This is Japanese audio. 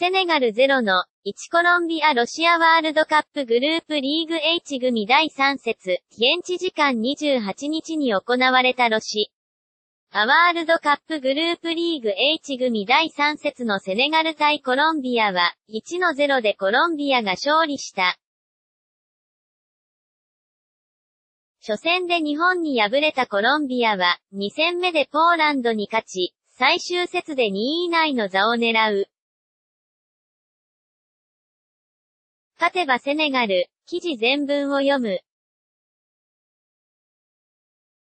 セネガル0の1コロンビアロシアワールドカップグループリーグ H 組第3節、現地時間28日に行われたロシアワールドカップグループリーグ H 組第3節のセネガル対コロンビアは1の0でコロンビアが勝利した。初戦で日本に敗れたコロンビアは2戦目でポーランドに勝ち、最終節で2位以内の座を狙う。勝てばセネガル、記事全文を読む。